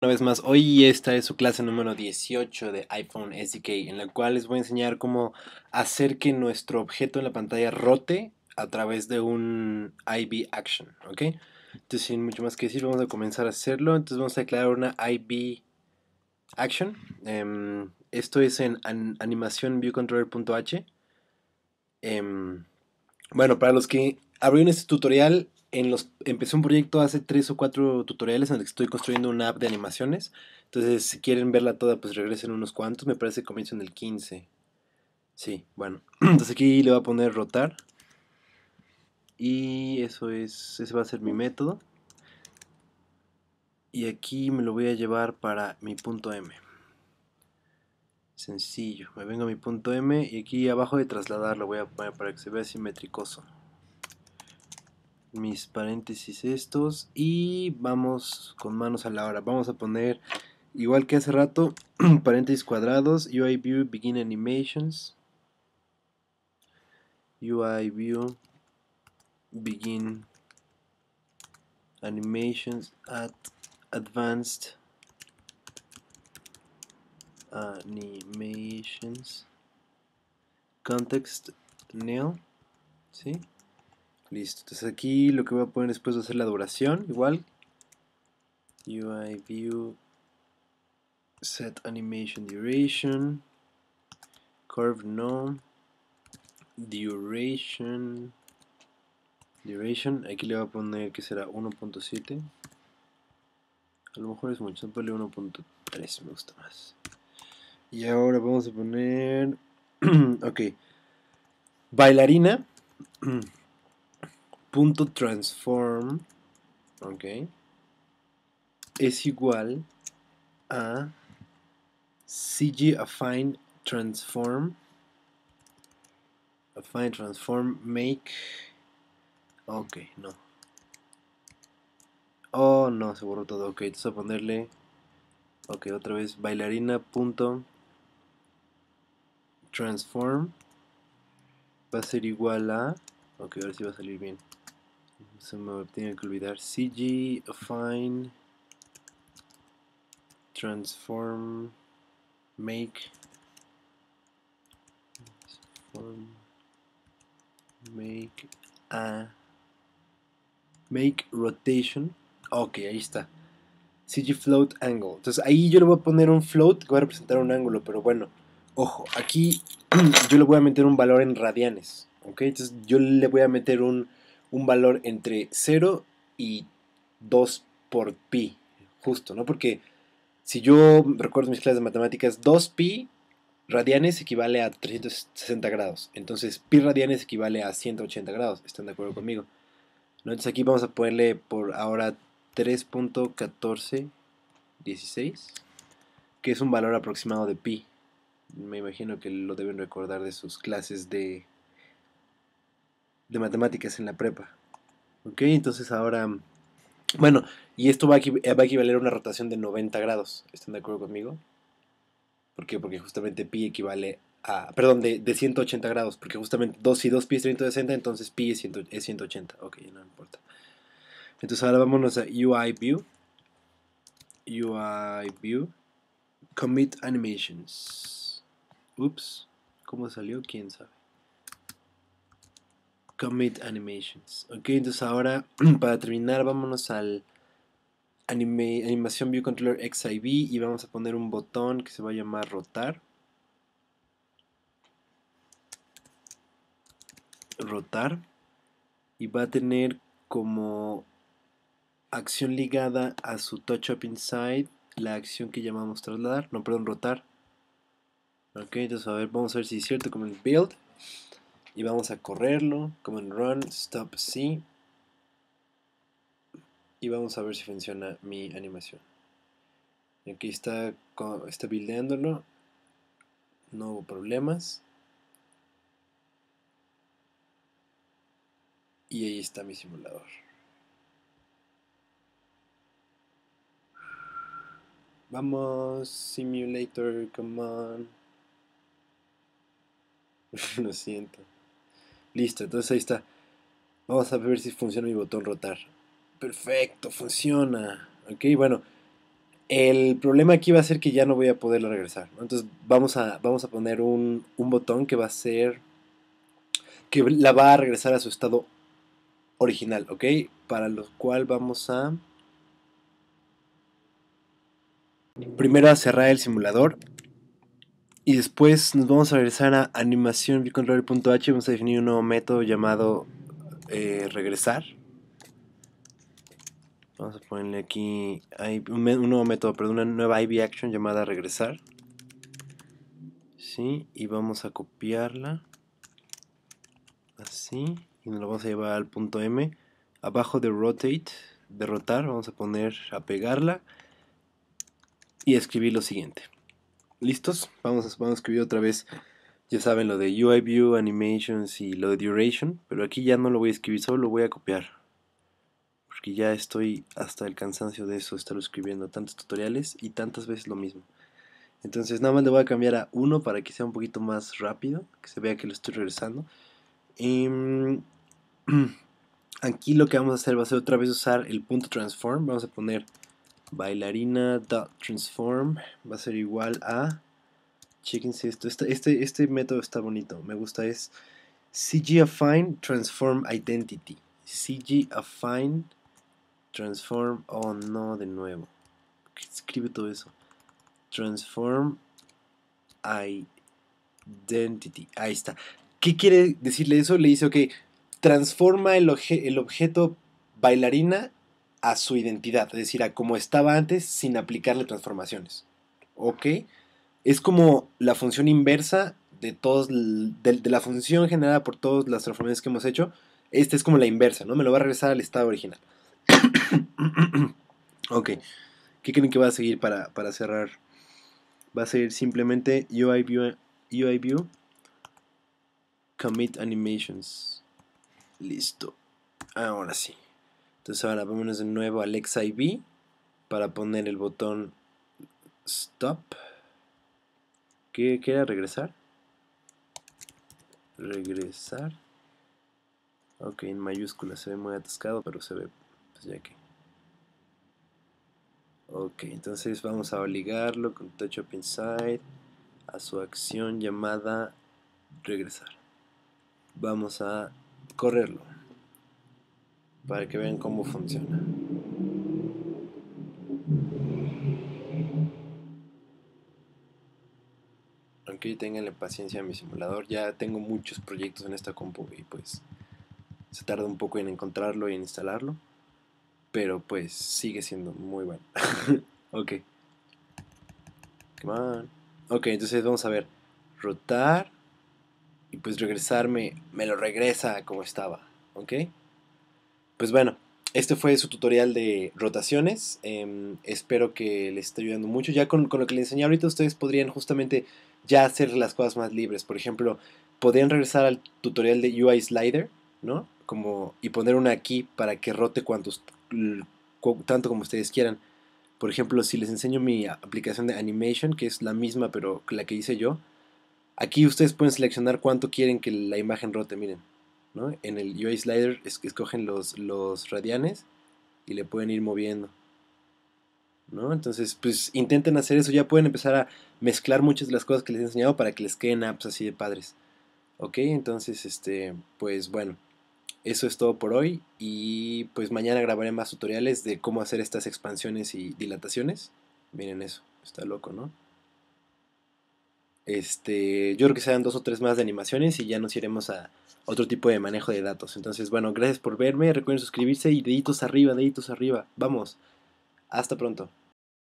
Una vez más, hoy esta es su clase número 18 de iPhone SDK, en la cual les voy a enseñar cómo hacer que nuestro objeto en la pantalla rote a través de un IB Action, ¿ok? Entonces, sin mucho más que decir, vamos a comenzar a hacerlo. Entonces, vamos a declarar una IB Action. Em, esto es en animación viewcontroller.h. Em, bueno, para los que abrieron este tutorial, en los, empecé un proyecto hace tres o cuatro tutoriales en el que estoy construyendo una app de animaciones. Entonces, si quieren verla toda, pues regresen unos cuantos. Me parece que comienzo en el 15. Sí, bueno. Entonces aquí le voy a poner rotar. Y eso es, ese va a ser mi método. Y aquí me lo voy a llevar para mi punto M. Sencillo. Me vengo a mi punto M y aquí abajo de trasladar lo voy a poner para que se vea simétricoso mis paréntesis estos y vamos con manos a la hora. Vamos a poner, igual que hace rato, paréntesis cuadrados, UI View Begin Animations, UI View Begin Animations at Advanced Animations Context Nil, ¿sí? Listo, entonces aquí lo que voy a poner después va a ser la duración, igual. UI view set animation duration curve no duration duration. Aquí le voy a poner que será 1.7 a lo mejor es mucho, ponle 1.3 me gusta más. Y ahora vamos a poner ok. Bailarina punto transform ok es igual a cg affine transform affine transform make ok no. Oh no se borró todo ok entonces a ponerle ok otra vez bailarina punto transform va a ser igual a ok ahora sí va a salir bien se me tiene que olvidar. Cg affine transform make. Transform make a. Make rotation. Ok ahí está. CG float angle. Entonces ahí yo le voy a poner un float que va a representar un ángulo pero bueno ojo aquí yo le voy a meter un valor en radianes ok. Entonces yo le voy a meter un un valor entre 0 y 2 por pi, justo, ¿no? Porque si yo recuerdo mis clases de matemáticas, 2 pi radianes equivale a 360 grados. Entonces, pi radianes equivale a 180 grados. ¿Están de acuerdo conmigo? Entonces aquí vamos a ponerle por ahora 3.1416, que es un valor aproximado de pi. Me imagino que lo deben recordar de sus clases de de matemáticas en la prepa. Ok, entonces ahora, bueno, y esto va a, equivaler a una rotación de 90 grados. ¿Están de acuerdo conmigo? ¿Por qué? Porque justamente pi equivale a, perdón, de, 180 grados, porque justamente 2 y 2 pi es 160, entonces pi es, 180. Ok, no importa. Entonces ahora vámonos a UI View. UI View. Commit Animations. Ups, ¿cómo salió? ¿Quién sabe? Commit Animations. Ok, entonces ahora para terminar vámonos al Animación View Controller XIV y vamos a poner un botón que se va a llamar rotar. Rotar. Y va a tener como acción ligada a su touch up inside la acción que llamamos trasladar, no, perdón, rotar. Ok, entonces a ver, vamos a ver si es cierto como el build y vamos a correrlo como en run stop c y vamos a ver si funciona mi animación. Aquí está, está buildeándolo. No hubo problemas. Y ahí está mi simulador. Vamos simulator come on. Lo siento Listo, entonces ahí está. Vamos a ver si funciona mi botón rotar. Perfecto, funciona. Ok, bueno. El problema aquí va a ser que ya no voy a poderlo regresar. Entonces vamos a, vamos a poner un, un botón que va a ser que la va a regresar a su estado original, ¿ok? Para lo cual vamos a primero a cerrar el simulador y después nos vamos a regresar a animación viewcontroller.h vamos a definir un nuevo método llamado eh, regresar. Vamos a ponerle aquí un, nuevo método, perdón, una nueva IB action llamada regresar. ¿sí? y vamos a copiarla. Así y nos lo vamos a llevar al punto M. Abajo de rotate de rotar vamos a poner a pegarla y escribir lo siguiente listos vamos a, vamos a escribir otra vez. Ya saben lo de UI view animations y lo de duration pero aquí ya no lo voy a escribir solo lo voy a copiar. Porque ya estoy hasta el cansancio de eso estarlo escribiendo tantos tutoriales y tantas veces lo mismo. Entonces nada más le voy a cambiar a uno para que sea un poquito más rápido que se vea que lo estoy regresando. Mm, aquí lo que vamos a hacer va a ser otra vez usar el punto transform. Vamos a poner bailarina.transform. Va a ser igual a... Chequense esto. Este, este, este método está bonito. Me gusta. Es cgAffine transform identity. cgAffine transform... Oh, no, de nuevo. Escribe todo eso. Transform identity. Ahí está. ¿Qué quiere decirle eso? Le dice, que transforma el, el objeto bailarina a su identidad, es decir, a como estaba antes sin aplicarle transformaciones. ¿Ok? Es como la función inversa de todos, de, la función generada por todas las transformaciones que hemos hecho. Esta es como la inversa, ¿no? Me lo va a regresar al estado original. ok. ¿Qué creen que va a seguir para, para cerrar? Va a seguir simplemente UI View, UI View Commit Animations. Listo. Ahora sí. Entonces ahora vámonos de nuevo al XIB para poner el botón Stop. ¿Qué era regresar? Regresar. Ok, en mayúsculas se ve muy atascado, pero se ve pues ya que. Ok, entonces vamos a obligarlo con Touch Up Inside a su acción llamada regresar vamos a correrlo para que vean cómo funciona. Aunque tenganle paciencia a mi simulador, ya tengo muchos proyectos en esta compu y pues se tarda un poco en encontrarlo y en instalarlo, pero pues sigue siendo muy bueno. ok. Come on. Ok, entonces vamos a ver. Rotar y pues regresarme, me lo regresa como estaba, ¿ok? Pues bueno, este fue su tutorial de rotaciones, em, espero que les esté ayudando mucho, ya con, lo que les enseñé ahorita ustedes podrían justamente ya hacer las cosas más libres, por ejemplo, podrían regresar al tutorial de UI Slider, ¿no? Como, y poner una aquí para que rote cuantos, tanto como ustedes quieran. Por ejemplo, si les enseño mi aplicación de animation, que es la misma pero la que hice yo, Aquí ustedes pueden seleccionar cuánto quieren que la imagen rote, miren. ¿No? En el UI Slider escogen los, los radianes y le pueden ir moviendo. ¿no? Entonces, pues intenten hacer eso. Ya pueden empezar a mezclar muchas de las cosas que les he enseñado para que les queden apps así de padres. Ok, entonces, este, pues bueno, eso es todo por hoy. Y pues mañana grabaré más tutoriales de cómo hacer estas expansiones y dilataciones. Miren eso, está loco, ¿no? Este, yo creo que serán dos o tres más de animaciones y ya nos iremos a otro tipo de manejo de datos. Entonces, bueno, gracias por verme. Recuerden suscribirse y deditos arriba, deditos arriba. Vamos. Hasta pronto.